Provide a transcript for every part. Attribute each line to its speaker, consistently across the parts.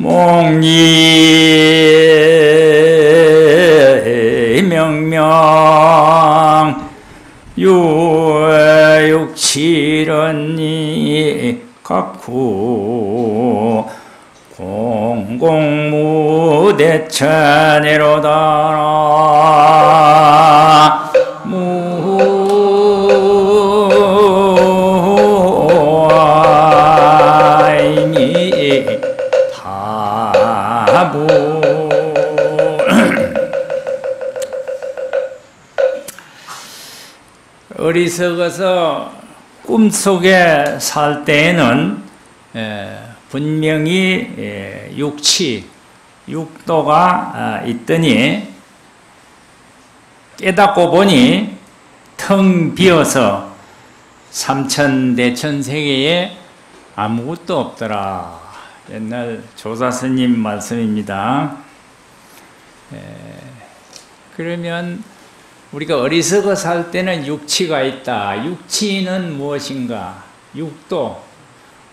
Speaker 1: 목리 명명 유육칠언니 각후 공공무대천내로다 어리석어서 꿈속에 살 때에는 에, 분명히 에, 육치, 육도가 아, 있더니 깨닫고 보니 텅 비어서 삼천대천 세계에 아무것도 없더라. 옛날 조사 스님 말씀입니다. 에, 그러면 우리가 어리석어 살 때는 육치가 있다. 육치는 무엇인가? 육도.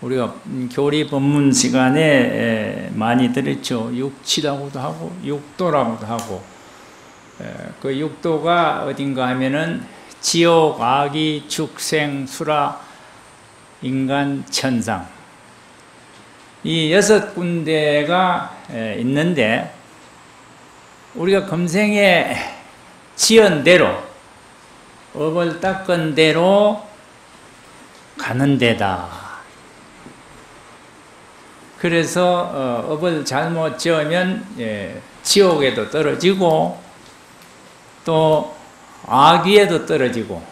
Speaker 1: 우리가 교리 법문 시간에 많이 들었죠. 육치라고도 하고 육도라고도 하고 그 육도가 어딘가 하면은 지옥, 악이, 축생, 수라, 인간, 천상 이 여섯 군데가 있는데 우리가 금생에 지은 대로 업을 닦은 대로 가는 데다. 그래서 어, 업을 잘못 지으면 예, 지옥에도 떨어지고 또 악위에도 떨어지고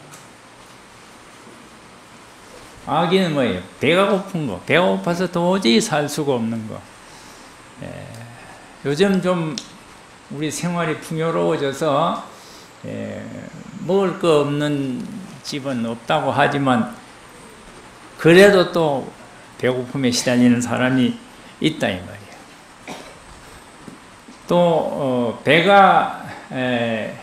Speaker 1: 악위는 뭐예요? 배가 고픈 거, 배가 고파서 도저히 살 수가 없는 거. 예, 요즘 좀 우리 생활이 풍요로워져서 예, 먹을 거 없는 집은 없다고 하지만 그래도 또 배고픔에 시달리는 사람이 있다 이 말이에요. 또 어, 배가 에,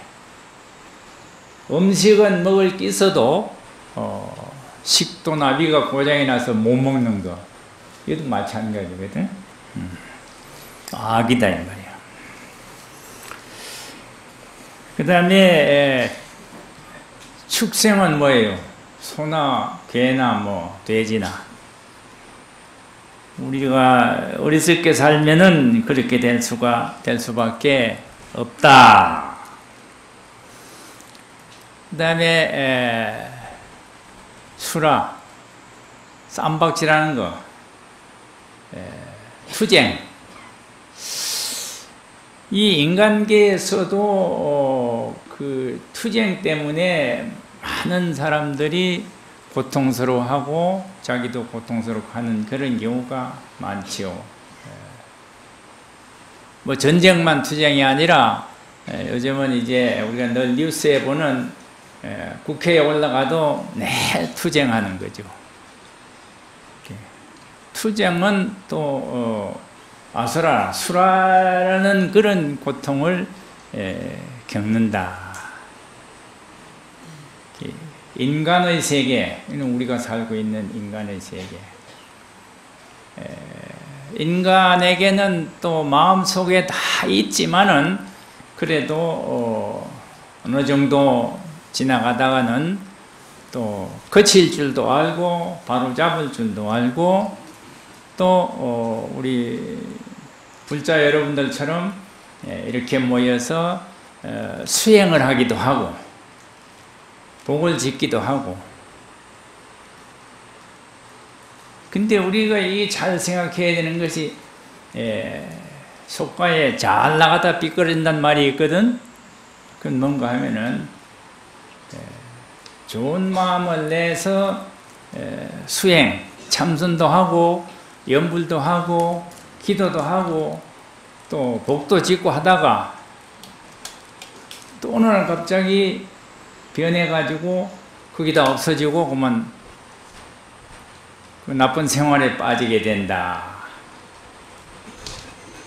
Speaker 1: 음식은 먹을 게 있어도 어, 식도나 위가 고장이 나서 못 먹는 거 이것도 마찬가지거든. 음. 악이다 이 말이야. 그 다음에 축생은 뭐예요? 소나 개나 뭐 돼지나 우리가 어리석게 살면은 그렇게 될 수가 될 수밖에 없다. 그 다음에 수라 쌈박질하는 거 에, 투쟁 이 인간계에서도 어, 그 투쟁 때문에 많은 사람들이 고통스러워하고 자기도 고통스러워하는 그런 경우가 많지요. 뭐 전쟁만 투쟁이 아니라 요즘은 이제 우리가 늘 뉴스에 보는 국회에 올라가도 내 투쟁하는 거죠. 투쟁은 또 어, 아수라, 수라라는 그런 고통을 겪는다. 인간의 세계, 우리가 살고 있는 인간의 세계. 인간에게는 또 마음속에 다 있지만은 그래도 어, 어느 정도 지나가다가는 또 거칠 줄도 알고 바로 잡을 줄도 알고 또 어, 우리 불자 여러분들처럼 이렇게 모여서 어, 수행을 하기도 하고 복을 짓기도 하고. 근데 우리가 이 잘 생각해야 되는 것이 속가에 잘 나가다 삐끄러진단 말이 있거든? 그건 뭔가 하면은 좋은 마음을 내서 수행 참선도 하고 연불도 하고 기도도 하고 또 복도 짓고 하다가 또 어느 날 갑자기 변해가지고 그게 다 없어지고 그만 그 나쁜 생활에 빠지게 된다.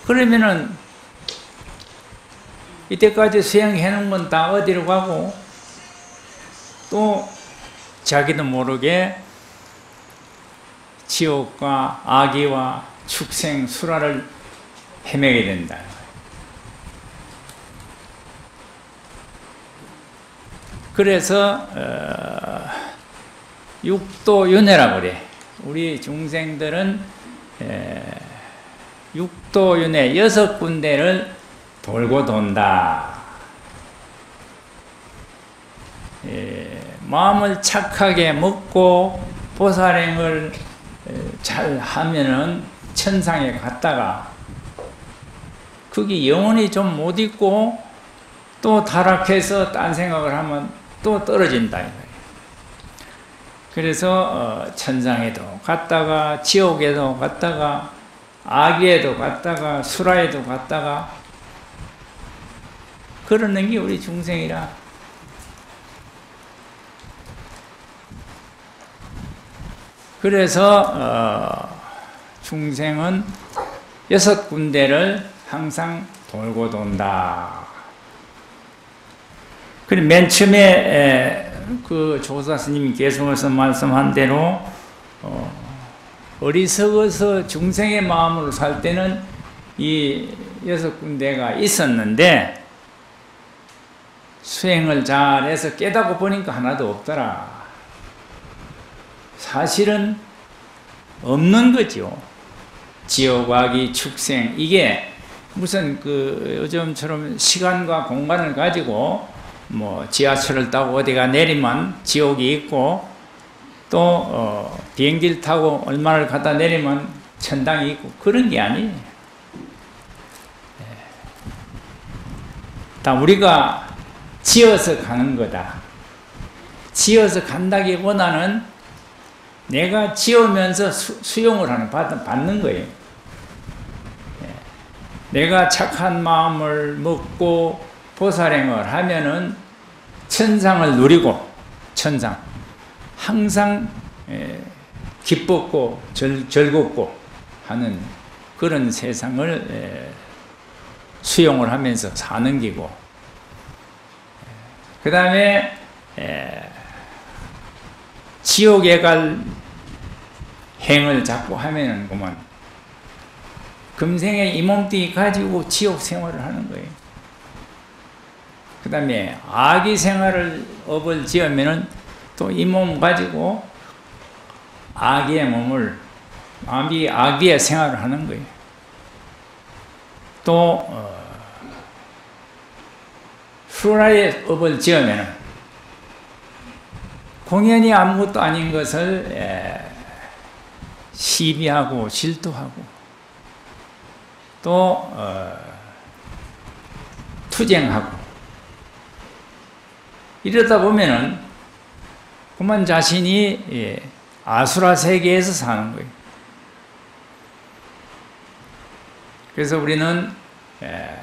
Speaker 1: 그러면은 이때까지 수행해 놓은 건 다 어디로 가고 또 자기도 모르게 지옥과 악의와 축생, 수라를 헤매게 된다. 그래서 어, 육도 윤회라 그래. 우리 중생들은 에, 육도 윤회 여섯 군데를 돌고 돈다. 에, 마음을 착하게 먹고 보살행을 잘 하면은 천상에 갔다가 그게 영원히 좀 못 있고 또 타락해서 딴 생각을 하면 또 떨어진다. 그래서 어, 천상에도 갔다가 지옥에도 갔다가 악에도 갔다가 수라에도 갔다가 그러는 게 우리 중생이라 그래서 어, 중생은 여섯 군데를 항상 돌고 돈다. 그래 맨 처음에 에, 그 조사 스님이 계속해서 말씀한 대로 어, 어리석어서 중생의 마음으로 살 때는 이 여섯 군데가 있었는데 수행을 잘해서 깨닫고 보니까 하나도 없더라. 사실은 없는 거죠. 지옥과기 축생 이게 무슨 그 요즘처럼 시간과 공간을 가지고 뭐 지하철을 타고 어디가 내리면 지옥이 있고 또 어 비행기를 타고 얼마를 갖다 내리면 천당이 있고 그런 게 아니에요. 예. 다 우리가 지어서 가는 거다. 지어서 간다기보다는 내가 지으면서 수, 용을 하는 받는 거예요. 예. 내가 착한 마음을 먹고 보살행을 하면은 천상을 누리고 천상 항상 예, 기뻤고 즐, 즐겁고 하는 그런 세상을 예, 수용을 하면서 사는 기고 그 다음에 지옥에 갈 행을 자꾸 하면은 그만 금생에 이 몸뚱이 가지고 지옥 생활을 하는 거예요. 그 다음에 아기 생활을 업을 지으면은 또 이 몸 가지고 아기의 몸을 아기, 아기의 생활을 하는 거예요. 또 어, 수라의 업을 지으면은 공연이 아무것도 아닌 것을 에, 시비하고 질투하고 또 어, 투쟁하고 이러다 보면은 그만 자신이 예, 아수라 세계에서 사는 거예요. 그래서 우리는 예,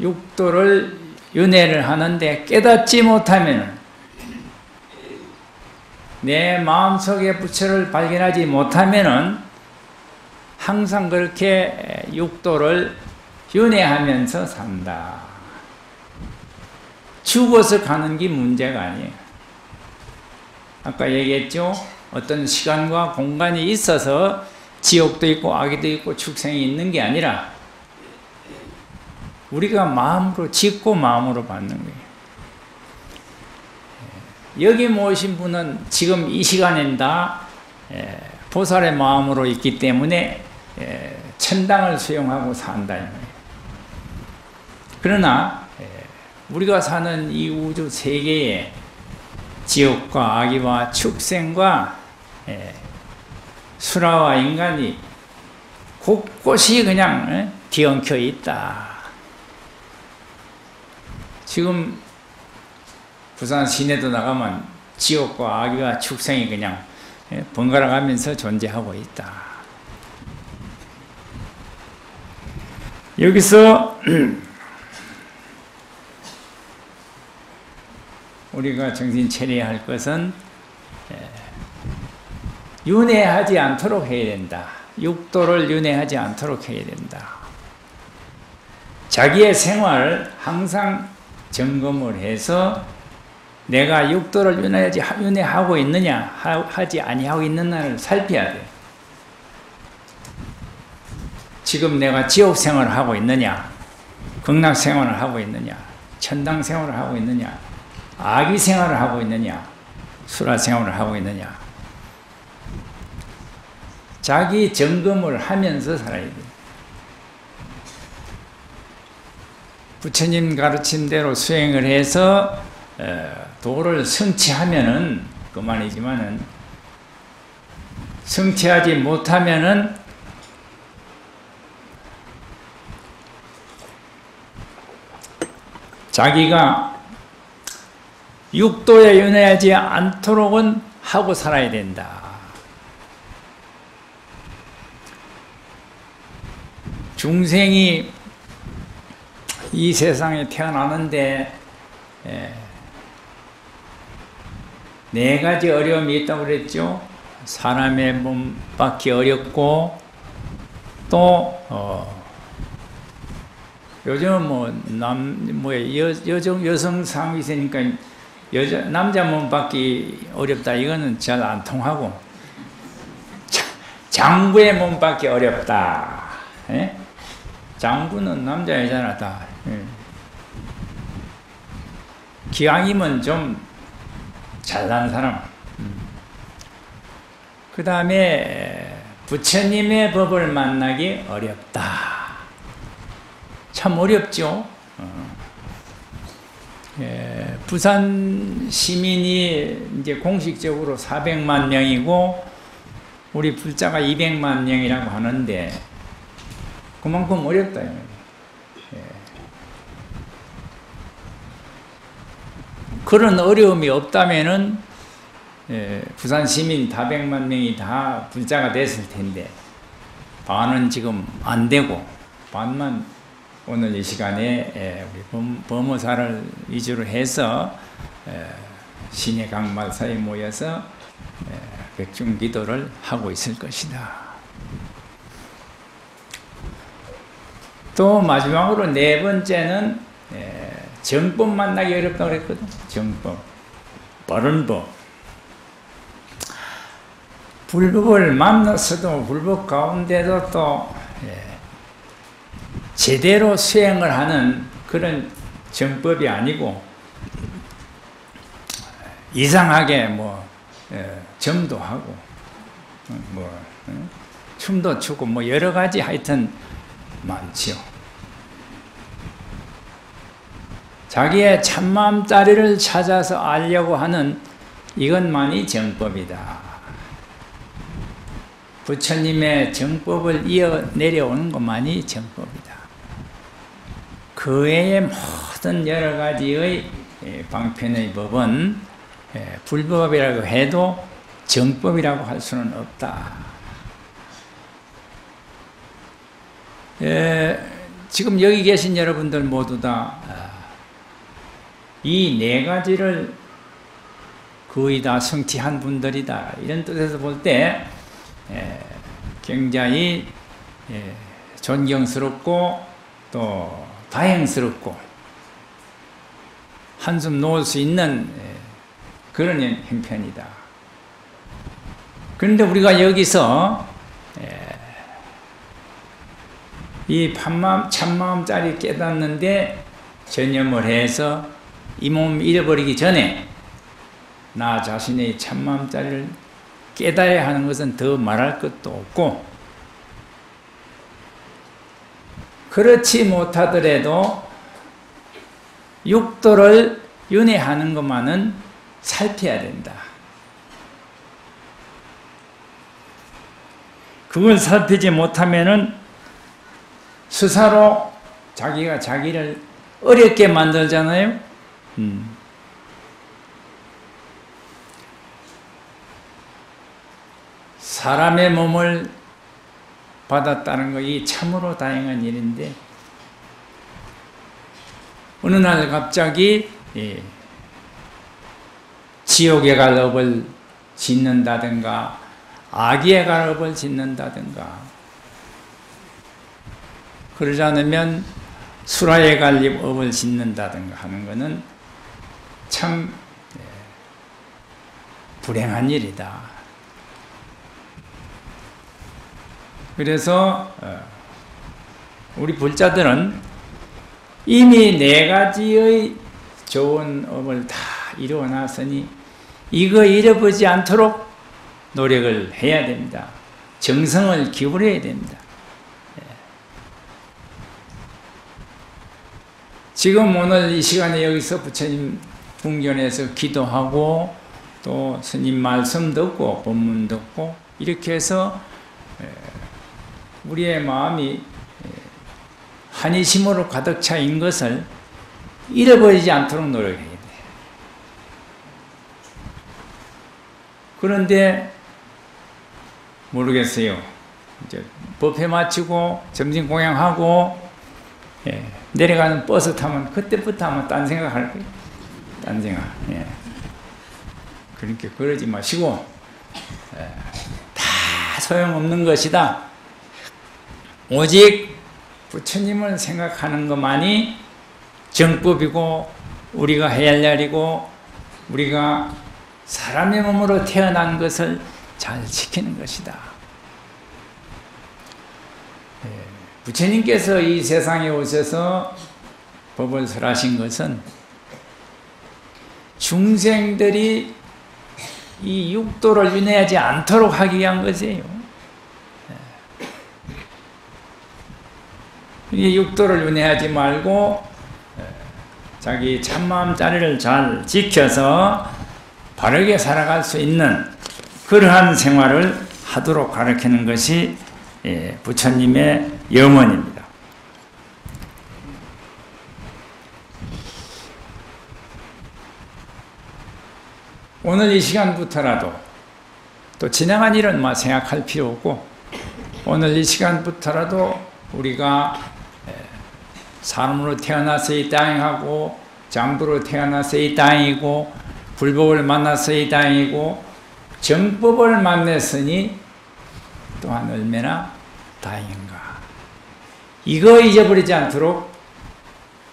Speaker 1: 육도를 윤회를 하는데 깨닫지 못하면 내 마음속의 부처를 발견하지 못하면은 항상 그렇게 육도를 윤회하면서 산다. 죽어서 가는 게 문제가 아니에요. 아까 얘기했죠? 어떤 시간과 공간이 있어서 지옥도 있고 악이도 있고 축생이 있는 게 아니라 우리가 마음으로 짓고 마음으로 받는 거예요. 여기 모신 분은 지금 이 시간엔 다 보살의 마음으로 있기 때문에 천당을 수용하고 산다. 그러나 우리가 사는 이 우주 세계에 지옥과 악이와 축생과 수라와 인간이 곳곳이 그냥 뒤엉켜 있다. 지금 부산 시내도 나가면 지옥과 악이와 축생이 그냥 예, 번갈아 가면서 존재하고 있다. 여기서 우리가 정신 차려야 할 것은 예, 윤회하지 않도록 해야 된다. 육도를 윤회하지 않도록 해야 된다. 자기의 생활을 항상 점검을 해서 내가 육도를 윤회하지, 윤회하고 있느냐, 하지 아니하고 있느냐를 살펴야 돼. 지금 내가 지옥 생활을 하고 있느냐, 극락 생활을 하고 있느냐, 천당 생활을 하고 있느냐, 아기 생활을 하고 있느냐, 수라 생활을 하고 있느냐. 자기 점검을 하면서 살아야 돼. 부처님 가르침대로 수행을 해서 도를 성취하면은 그만이지만은 성취하지 못하면은 자기가 육도에 연애하지 않도록은 하고 살아야 된다. 중생이 이 세상에 태어나는데 네 가지 어려움이 있다고 그랬죠. 사람의 몸 받기 어렵고 또 어, 요즘 뭐남뭐 여성 여성 상이 있으니까 여자 남자 몸 받기 어렵다 이거는 잘 안 통하고 장부의 몸 받기 어렵다. 에? 장부는 남자 여자나 다. 예. 기왕이면 좀 잘난 사람. 음. 그 다음에 부처님의 법을 만나기 어렵다. 참 어렵죠. 어. 예, 부산 시민이 이제 공식적으로 400만 명이고 우리 불자가 200만 명이라고 하는데 그만큼 어렵다. 그런 어려움이 없다면은 예, 부산 시민 다백만 명이 다 불자가 됐을 텐데 반은 지금 안 되고 반만 오늘 이 시간에 예, 우리 범, 범어사를 위주로 해서 예, 신의 강말사에 모여서 예, 백중기도를 하고 있을 것이다. 또 마지막으로 네 번째는 예, 정법 만나기 어렵다고 그랬거든. 정법. 바른 법. 불법을 만났어도 불법 가운데도 또 예, 제대로 수행을 하는 그런 정법이 아니고 이상하게 뭐 예, 점도 하고 뭐 춤도 추고 뭐 여러 가지 하여튼 많지요. 자기의 참마음자리를 찾아서 알려고 하는 이것만이 정법이다. 부처님의 정법을 이어 내려오는 것만이 정법이다. 그 외의 모든 여러 가지의 예, 방편의 법은 예, 불법이라고 해도 정법이라고 할 수는 없다. 예, 지금 여기 계신 여러분들 모두 다 이네 아, 가지를 거의 다 성취한 분들이다. 이런 뜻에서 볼때 예, 굉장히 예, 존경스럽고 또 다행스럽고 한숨 놓을 수 있는 예, 그런 형편이다. 그런데 우리가 여기서 이 판마음, 참마음짜리 깨닫는데 전념을 해서 이 몸 잃어버리기 전에 나 자신의 참마음짜리를 깨달아야 하는 것은 더 말할 것도 없고 그렇지 못하더라도 육도를 윤회하는 것만은 살펴야 된다. 그걸 살피지 못하면은 스스로 자기가 자기를 어렵게 만들잖아요. 음. 사람의 몸을 받았다는 것이 참으로 다행한 일인데 어느 날 갑자기 예, 지옥에 갈 업을 짓는다든가 악에 갈 업을 짓는다든가 그러지 않으면 수라에 갈 업을 짓는다든가 하는 것은 참 예, 불행한 일이다. 그래서 어, 우리 불자들은 이미 네 가지의 좋은 업을 다 이루어 놨으니 이거 잃어버지 않도록 노력을 해야 됩니다. 정성을 기울여야 됩니다. 예. 지금 오늘 이 시간에 여기서 부처님 궁전에서 기도하고 또 스님 말씀 듣고 본문 듣고 이렇게 해서 예, 우리의 마음이 예, 한이심으로 가득 차인 것을 잃어버리지 않도록 노력해야 돼. 그런데 모르겠어요. 이제 법회 마치고 점심 공양하고 예, 내려가는 버스 타면 그때부터 아마 딴 생각할 거예요. 딴 생각. 예. 그러니까 그러지 마시고 예, 다 소용없는 것이다. 오직 부처님을 생각하는 것만이 정법이고 우리가 해야 할 일이고 우리가 사람의 몸으로 태어난 것을 잘 지키는 것이다. 예, 부처님께서 이 세상에 오셔서 법을 설하신 것은 중생들이 이 육도를 윤회하지 않도록 하기 위한 것이에요. 예. 이 육도를 윤회하지 말고 예, 자기 참마음 자리를 잘 지켜서 바르게 살아갈 수 있는 그러한 생활을 하도록 가르치는 것이 예, 부처님의 염원입니다. 오늘 이 시간부터라도 또 지나간 일은 뭐 생각할 필요 없고 오늘 이 시간부터라도 우리가 예, 사람으로 태어나서 이 땅에 하고 장부로 태어나서 이 땅이고 불법을 만나서 이 땅이고 정법을 만났으니 또한 얼마나 다행인가. 이거 잊어버리지 않도록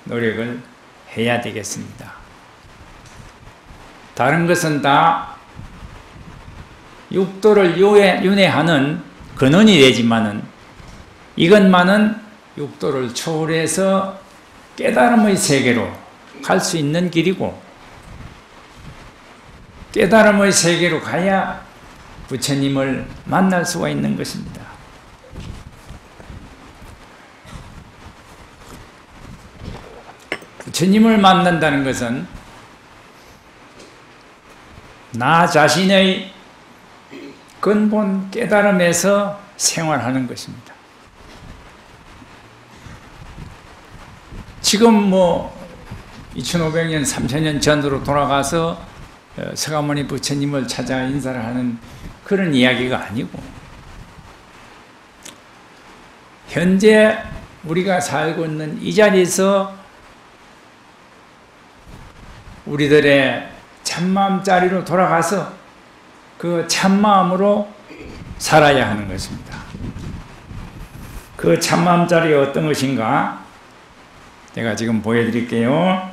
Speaker 1: 노력을 해야 되겠습니다. 다른 것은 다 육도를 윤회하는 근원이 되지만은 이것만은 육도를 초월해서 깨달음의 세계로 갈 수 있는 길이고 깨달음의 세계로 가야 부처님을 만날 수가 있는 것입니다. 부처님을 만난다는 것은 나 자신의 근본 깨달음에서 생활하는 것입니다. 지금 뭐 2500년, 3000년 전으로 돌아가서 어, 서가모니 부처님을 찾아 인사를 하는 그런 이야기가 아니고 현재 우리가 살고 있는 이 자리에서 우리들의 참마음 자리로 돌아가서 그 참마음으로 살아야 하는 것입니다. 그 참마음 자리 어떤 것인가? 제가 지금 보여드릴게요.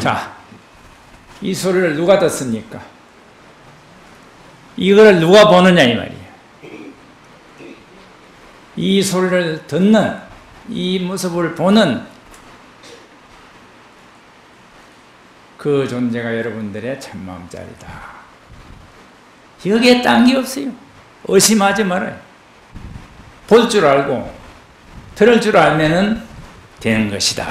Speaker 1: 자, 이 소리를 누가 듣습니까? 이걸 누가 보느냐 이 말이에요. 이 소리를 듣는 이 모습을 보는 그 존재가 여러분들의 참마음자리다. 여기에 딴 게 없어요. 의심하지 말아요. 볼 줄 알고 들을 줄 알면은 되는 것이다.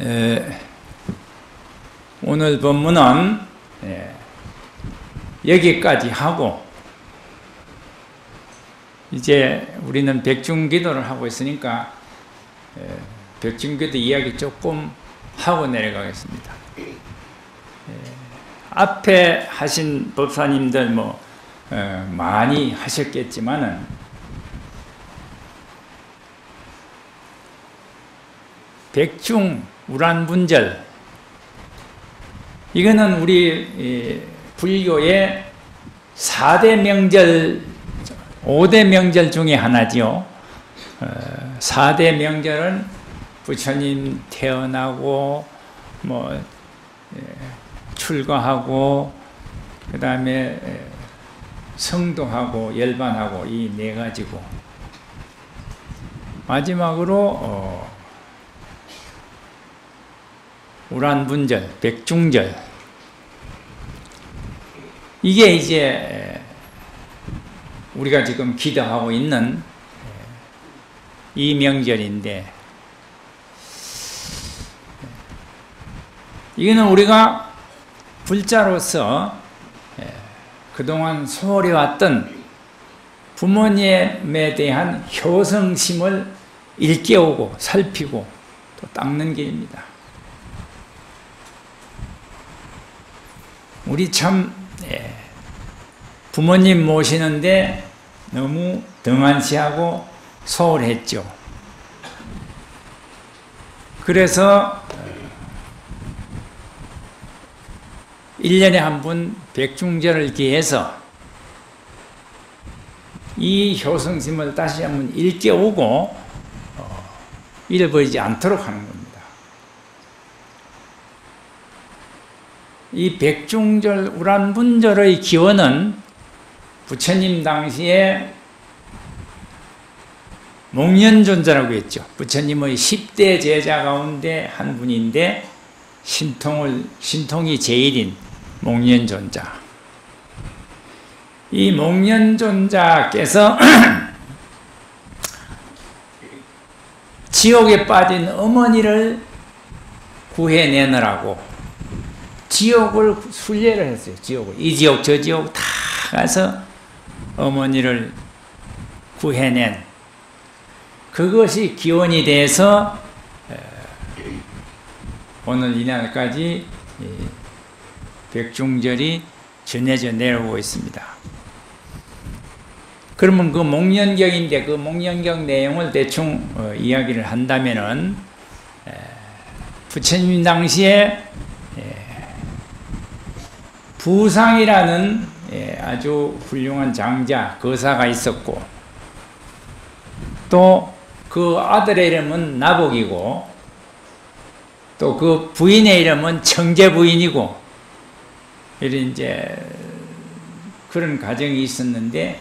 Speaker 1: 에, 오늘 본문은 예, 여기까지 하고 이제 우리는 백중 기도를 하고 있으니까 예, 백중기도 이야기 조금 하고 내려가겠습니다. 예, 앞에 하신 법사님들 뭐 어, 많이 하셨겠지만은 백중 우란분절 이거는 우리 불교의 4대 명절 5대 명절 중에 하나지요. 4대 어, 명절은 부처님 태어나고 뭐 예, 출가하고 그 다음에 성도하고 열반하고 이 네 가지고. 마지막으로 어, 우란분절, 백중절. 이게 이제 우리가 지금 기도하고 있는 이 명절인데 이거는 우리가 불자로서 그동안 소홀히 왔던 부모님에 대한 효성심을 일깨우고 살피고 또 닦는 길입니다. 우리 참 부모님 모시는데 너무 등한시하고 소홀했죠. 그래서 1년에 한 번 백중절을 기해서 이 효성심을 다시 한번 일깨우고 어, 잃어버리지 않도록 하는 겁니다. 이 백중절 우란분절의 기원은 부처님 당시에 목련존자라고 했죠. 부처님의 10대 제자 가운데 한 분인데 신통을 신통이 제일인 목련존자. 이 목련존자께서 지옥에 빠진 어머니를 구해내느라고 지옥을 순례를 했어요. 지옥을 이 지옥 저 지옥 다 가서 어머니를 구해낸 그것이 기원이 돼서 오늘 이날까지 백중절이 전해져 내려오고 있습니다. 그러면 그 목련경인데 그 목련경 내용을 대충 어, 이야기를 한다면은 부처님 당시에 부상이라는 아주 훌륭한 장자 거사가 있었고 또 그 아들의 이름은 나복이고 또 그 부인의 이름은 청제 부인이고 이런 이제 그런 가정이 있었는데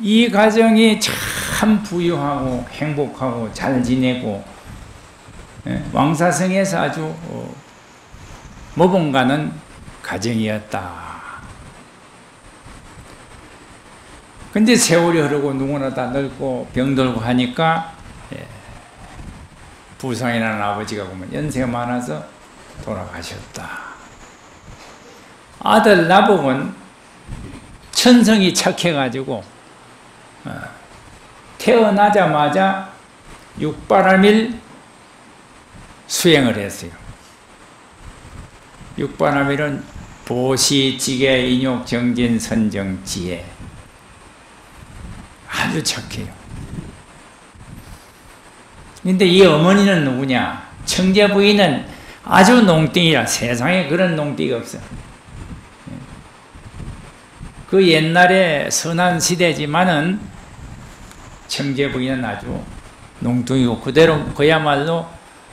Speaker 1: 이 가정이 참 부유하고 행복하고 잘 지내고 왕사성에서 아주 모범가는 가정이었다. 근데 세월이 흐르고 누구나 다 늙고 병들고 하니까 부상이 난 아버지가 보면 연세가 많아서 돌아가셨다. 아들 나복은 천성이 착해가지고 어, 태어나자마자 육바람일 수행을 했어요. 육바람일은 보시, 지계, 인욕, 정진, 선정, 지혜 아주 착해요. 근데 이 어머니는 누구냐? 청제 부인은 아주 농띵이라 세상에 그런 농띵이 없어. 그 옛날에 선한 시대지만은 청제 부인은 아주 농둥이고 그대로 그야말로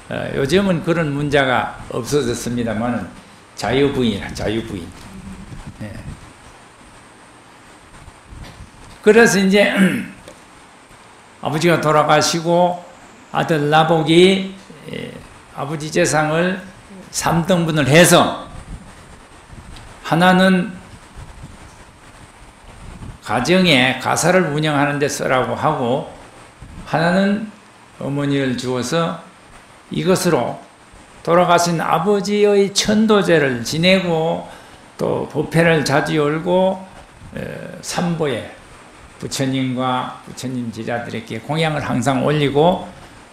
Speaker 1: 어, 요즘은 그런 문제가 없어졌습니다만은 자유부인이라 자유부인. 네. 그래서 이제 아버지가 돌아가시고 아들 나복이 아버지 재상을 3등분을 해서 하나는 가정에 가사를 운영하는 데 쓰라고 하고 하나는 어머니를 주어서 이것으로 돌아가신 아버지의 천도제를 지내고 또 법회를 자주 열고 삼보에 부처님과 부처님 제자들에게 공양을 항상 올리고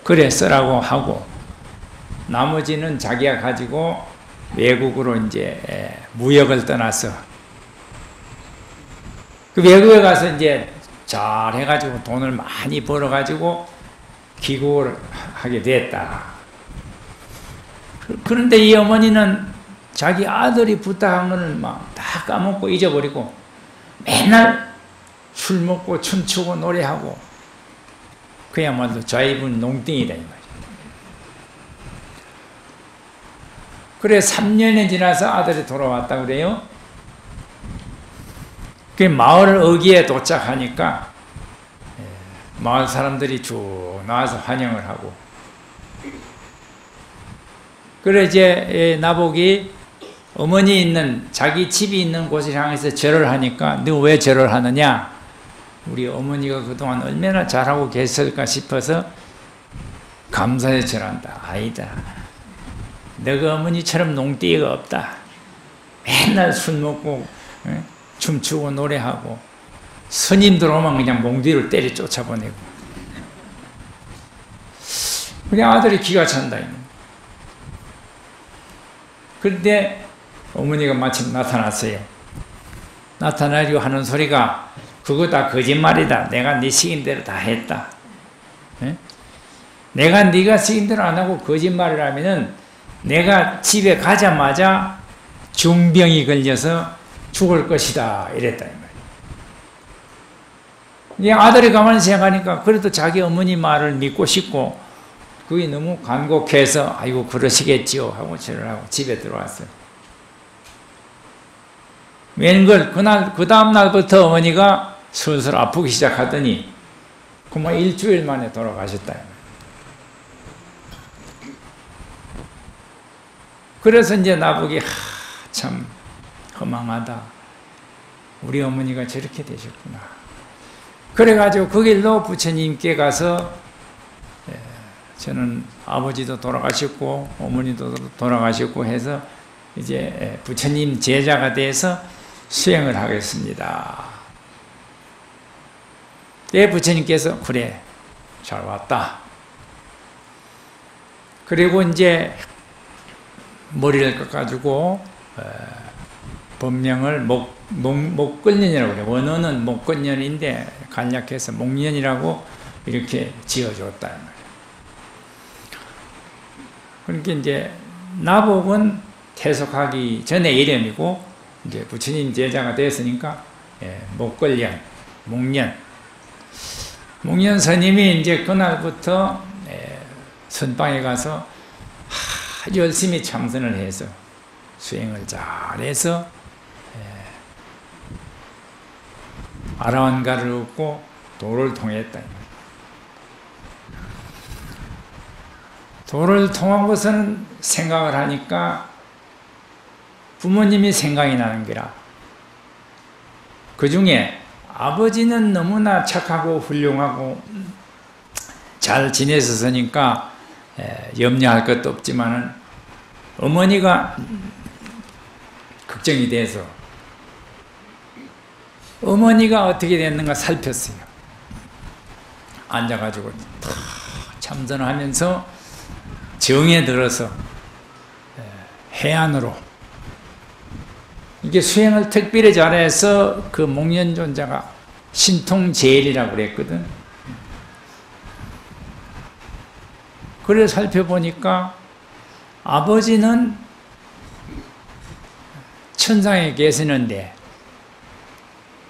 Speaker 1: 그래 쓰라고 하고 나머지는 자기가 가지고 외국으로 이제 무역을 떠나서 그 외국에 가서 이제 잘 해가지고 돈을 많이 벌어가지고 기국을 하게 됐다. 그런데 이 어머니는 자기 아들이 부탁한 거는 막 다 까먹고 잊어버리고 맨날 술 먹고 춤추고 노래하고 그야말로 좌입은 농땡이다 이 말이야. 그래 3년이 지나서 아들이 돌아왔다 그래요. 그 마을 어기에 도착하니까 예, 마을 사람들이 쭉 나와서 환영을 하고 그래 이제 예, 나복이 어머니 있는 자기 집이 있는 곳을 향해서 절을 하니까 너 왜 절을 하느냐? 우리 어머니가 그동안 얼마나 잘하고 계실까 싶어서 감사해 절한다. 아니다. 너가 어머니처럼 농띠가 없다. 맨날 술 먹고 에? 춤추고 노래하고 스님들 오면 그냥 몽디를 때려 쫓아보내고 그냥 아들이 기가 찬다. 그런데 어머니가 마침 나타났어요. 나타나려고 하는 소리가 그거 다 거짓말이다. 내가 네 시킨대로 다 했다. 에? 내가 네가 시킨대로 안 하고 거짓말을 하면은 내가 집에 가자마자 중병이 걸려서 죽을 것이다. 이랬다. 이 아들이 가만히 생각하니까 그래도 자기 어머니 말을 믿고 싶고 그게 너무 간곡해서 아이고 그러시겠지요 하고 절을 하고 집에 들어왔어요. 웬걸 그날 그 다음 날부터 어머니가 슬슬 아프기 시작하더니 그만 일주일 만에 돌아가셨다. 그래서 이제 나보기 참 허망하다. 우리 어머니가 저렇게 되셨구나. 그래가지고 그 길로 부처님께 가서 예, 저는 아버지도 돌아가셨고 어머니도 돌아가셨고 해서 이제 예, 부처님 제자가 돼서 수행을 하겠습니다. 때 부처님께서 그래 잘 왔다. 그리고 이제 머리를 깎아주고 법명을 목, 목, 목걸년이라고 그래요. 원어는 목걸년인데 간략해서 목년이라고 이렇게 지어줬다. 그러니까 이제 나복은 태속하기 전에 이름이고 이제 부처님 제자가 됐으니까 예, 목걸년, 목년. 목년 스님이 이제 그날부터 예, 선방에 가서 열심히 참선을 해서 수행을 잘해서 예, 아라한가를 얻고 도를 통했다. 도를 통한 것은 생각을 하니까 부모님이 생각이 나는 거라. 그 중에 아버지는 너무나 착하고 훌륭하고 잘 지내셨으니까 염려할 것도 없지만은 어머니가 걱정이 돼서 어머니가 어떻게 됐는가 살폈어요. 앉아가지고 참선하면서 정에 들어서 해안으로 이게 수행을 특별히 잘해서 그 목련존자가 신통제일이라고 그랬거든. 그래 살펴보니까 아버지는 천상에 계시는데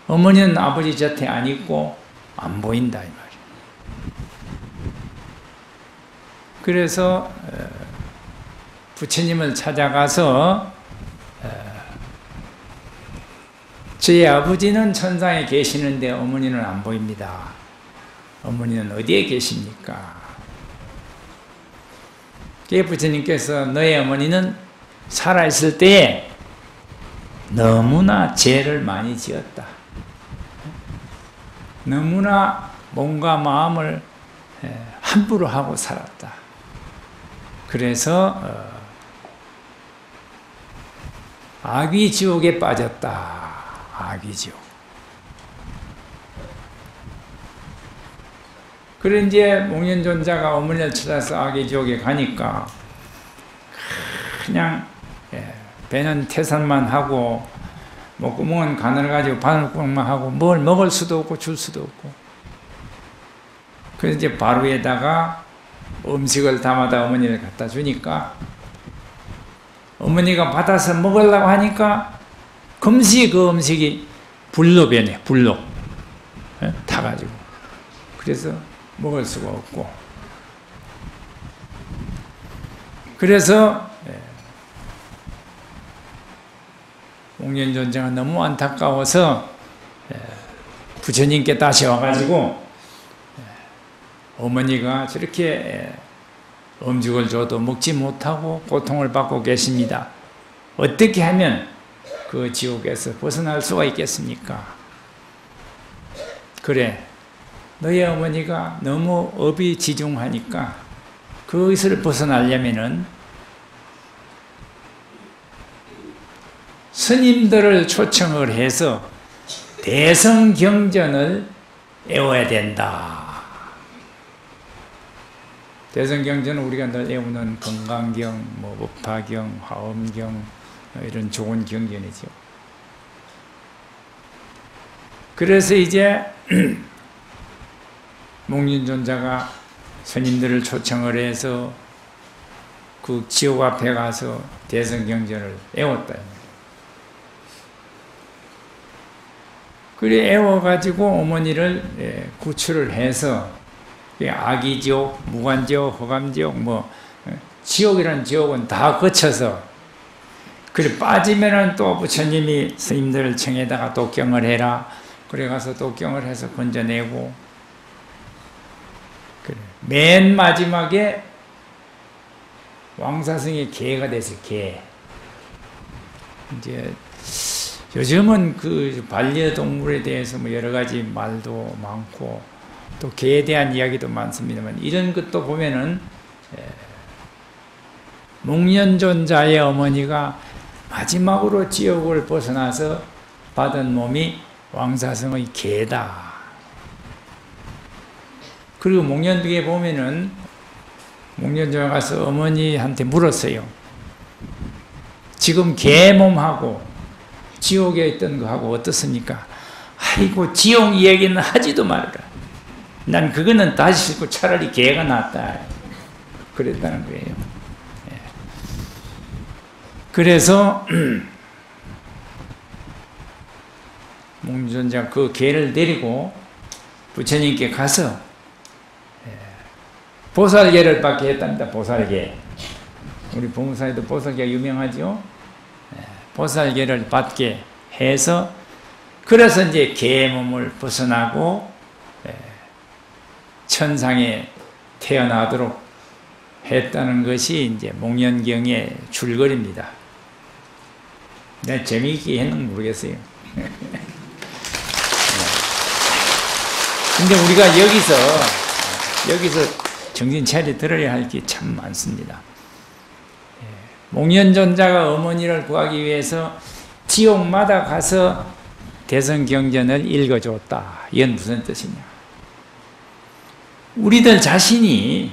Speaker 1: 어머니는 아버지 곁에 안 있고 안 보인다 이 말이야. 그래서 어, 부처님을 찾아가서 어, 저희 아버지는 천상에 계시는데 어머니는 안 보입니다. 어머니는 어디에 계십니까? 부처님께서 너의 어머니는 살아있을 때에 너무나 죄를 많이 지었다. 너무나 몸과 마음을 함부로 하고 살았다. 그래서 어, 아귀 지옥에 빠졌다. 지옥. 그래 이제 목련존자가 어머니를 찾아서 아귀 지옥에 가니까 그냥 예, 배는 태산만 하고 목구멍은 간을 가지고 바늘구멍만 하고 뭘 먹을 수도 없고 줄 수도 없고 그래서 이제 바로에다가 음식을 담아다 어머니를 갖다 주니까 어머니가 받아서 먹으려고 하니까 금시 그 음식이 불로 변해 불로 예? 타가지고 그래서 먹을 수가 없고 그래서 목련존자가 너무 안타까워서 부처님께 다시 와가지고 어머니가 저렇게 음식을 줘도 먹지 못하고 고통을 받고 계십니다. 어떻게 하면 그 지옥에서 벗어날 수가 있겠습니까? 그래, 너희 어머니가 너무 업이 지중하니까 그것을 벗어나려면은 스님들을 초청을 해서 대성경전을 애워야 된다. 대성경전은 우리가 늘 애우는 건강경, 뭐 법화경, 화엄경 이런 좋은 경전이죠. 그래서 이제 목련존자가 스님들을 초청을 해서 그 지옥 앞에 가서 대성경전을 애웠다. 그래 애워가지고 어머니를 예, 구출을 해서 아기지옥, 무관지옥, 허감지옥, 뭐 예, 지옥이란 지옥은 다 거쳐서 그래 빠지면은 또 부처님이 스님들 청에다가 독경을 해라. 그래 가서 독경을 해서 건져내고 그래 맨 마지막에 왕사승이 개가 됐어요. 개. 이제 요즘은 그 반려동물에 대해서 뭐 여러 가지 말도 많고 또 개에 대한 이야기도 많습니다만 이런 것도 보면은 목련존자의 어머니가 마지막으로 지옥을 벗어나서 받은 몸이 왕사성의 개다. 그리고 목련득에 보면은 목련존자 가서 어머니한테 물었어요. 지금 개 몸하고 지옥에 있던 거하고 어떻습니까? 아이고 지옥 이야기는 하지도 말라. 난 그거는 다시 싫고 차라리 개가 낫다. 그랬다는 거예요. 예. 그래서 몽존자 그 개를 데리고 부처님께 가서 예. 보살개를 받게 했답니다. 보살개. 우리 봉사에도 보살개가 유명하죠. 보살계를 받게 해서 그래서 이제 개의 몸을 벗어나고 예, 천상에 태어나도록 했다는 것이 이제 목련경의 줄거리입니다. 내 재미있게 했는 모르겠어요. 근데 우리가 여기서 여기서 정신 차려 들어야 할 게 참 많습니다. 목련전자가 어머니를 구하기 위해서 지옥마다 가서 대성경전을 읽어줬다. 이건 무슨 뜻이냐? 우리들 자신이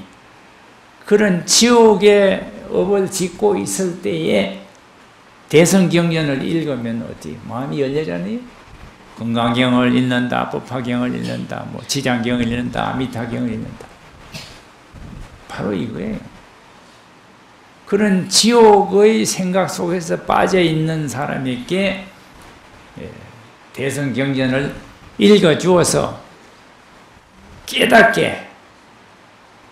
Speaker 1: 그런 지옥의 업을 짓고 있을 때에 대성경전을 읽으면 어디 마음이 열려잖아요. 건강경을 읽는다, 법화경을 읽는다, 뭐 지장경을 읽는다, 미타경을 읽는다. 바로 이거예요. 그런 지옥의 생각 속에서 빠져 있는 사람에게 예, 대성 경전을 읽어 주어서 깨닫게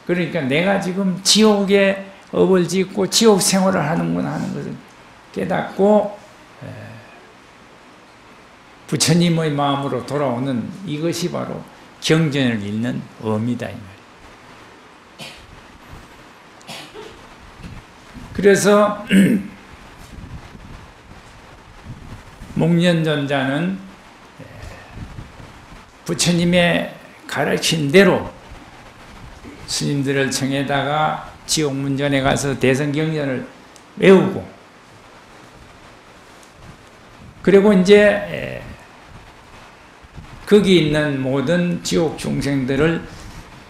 Speaker 1: 그러니까 내가 지금 지옥에 업을 짓고 지옥 생활을 하는구나 하는 것을 깨닫고 예, 부처님의 마음으로 돌아오는 이것이 바로 경전을 읽는 의미다. 그래서 목련전자는 부처님의 가르친 대로 스님들을 청에다가 지옥문전에 가서 대성경전을 외우고 그리고 이제 거기 있는 모든 지옥 중생들을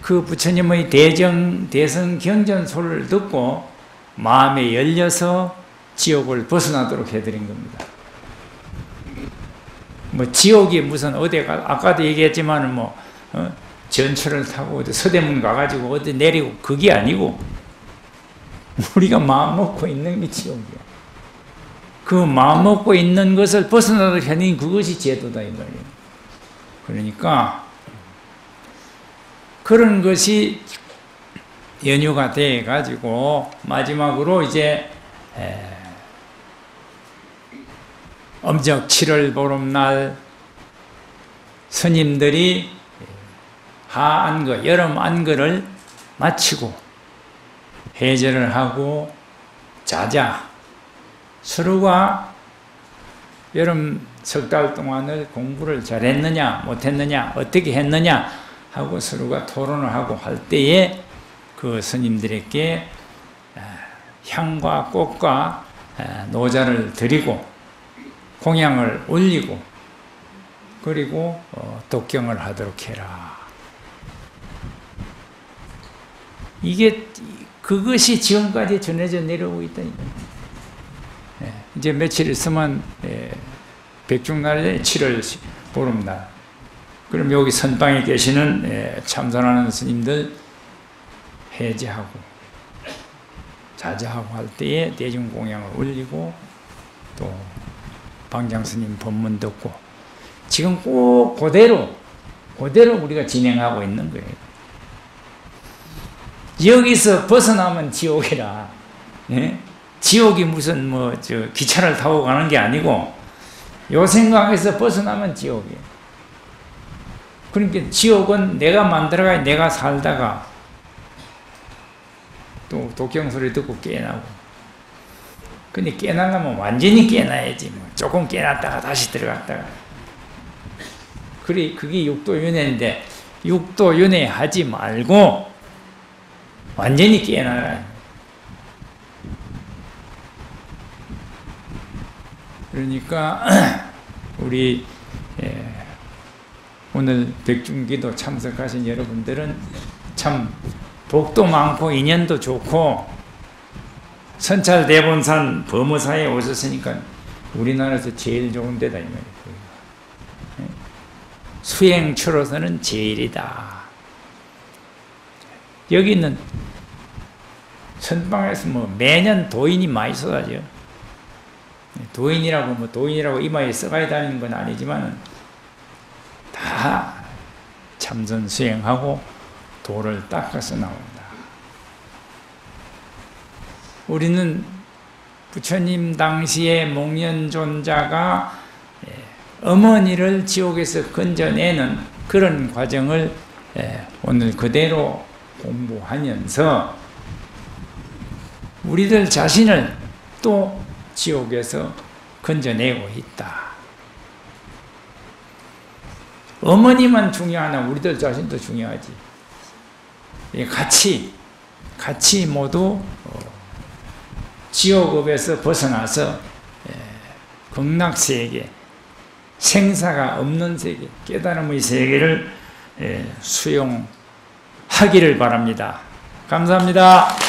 Speaker 1: 그 부처님의 대정 대성 경전소를 듣고 마음에 열려서 지옥을 벗어나도록 해드린 겁니다. 뭐 지옥이 무슨 어디가 아까도 얘기했지만 뭐 어? 전철을 타고 어디 서대문 가가지고 어디 내리고 그게 아니고 우리가 마음 먹고 있는 게 지옥이야. 그 마음 먹고 있는 것을 벗어나도록 하는 그것이 제도다 이 말이에요. 그러니까 그런 것이 연유가 돼 가지고 마지막으로 이제 엄적 7월 보름날 스님들이 하안거, 여름 안거를 마치고 해제를 하고 자자 서로가 여름 석 달 동안을 공부를 잘했느냐 못했느냐 어떻게 했느냐 하고 서로가 토론을 하고 할 때에 그 스님들에게 향과 꽃과 노자를 드리고 공양을 올리고 그리고 어, 독경을 하도록 해라. 이게 그것이 지금까지 전해져 내려오고 있다. 예, 이제 며칠 있으면 예, 백중날에 7월 보름날. 그럼 여기 선방에 계시는 예, 참선하는 스님들 해제하고 자제하고 할 때에 대중 공양을 올리고 또 방장 스님 법문 듣고 지금 꼭 그대로 그대로 우리가 진행하고 있는 거예요. 여기서 벗어나면 지옥이라. 예? 지옥이 무슨 뭐 저 기차를 타고 가는 게 아니고 요 생각에서 벗어나면 지옥이에요. 그러니까 지옥은 내가 만들어가 내가 살다가 또 독경 소리 듣고 깨나고. 근데 깨나려면 완전히 깨나야지 뭐. 조금 깨놨다가 다시 들어갔다가. 그래 그게 육도윤회인데 육도윤회 하지 말고 완전히 깨어나라. 그러니까 우리 예, 오늘 백중기도 참석하신 여러분들은 참 복도 많고 인연도 좋고 선찰 대본산 범어사에 오셨으니까 우리나라에서 제일 좋은 데다 이 말이에요. 예. 수행처로서는 제일이다. 여기는 선방에서 뭐 매년 도인이 많이 쏟아져. 도인이라고 뭐 도인이라고 이마에 써가야 다니는 건 아니지만 다 참선 수행하고 도를 닦아서 나온다. 우리는 부처님 당시에 목련존자가 예, 어머니를 지옥에서 건져내는 그런 과정을 예, 오늘 그대로 공부하면서 우리들 자신을 또 지옥에서 건져내고 있다. 어머니만 중요하나 우리들 자신도 중요하지. 같이 같이 모두 어, 지옥업에서 벗어나서 극락세계, 생사가 없는 세계, 깨달음의 세계를 수용하기를 바랍니다. 감사합니다.